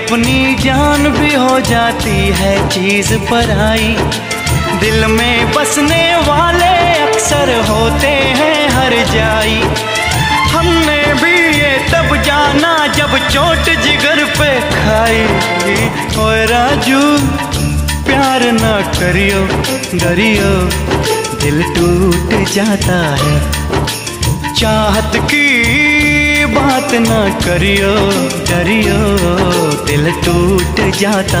अपनी जान भी हो जाती है चीज़ पर आई। दिल में बसने वाले अक्सर होते हैं हर जाई। हमने भी ये तब जाना जब चोट जिगर पे खाई। ओए राजू, प्यार ना करियो, डरियो, दिल टूट जाता है। चाहत की बात ना करियो, डरियो। दिल टूट जाता